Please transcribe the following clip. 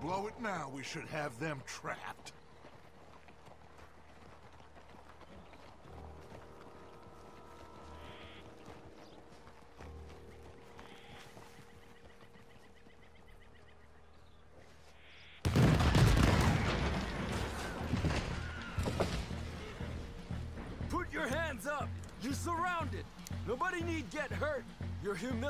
blow it now, we should have them trapped. Put your hands up! You're surrounded! Nobody need get hurt! You're humiliated.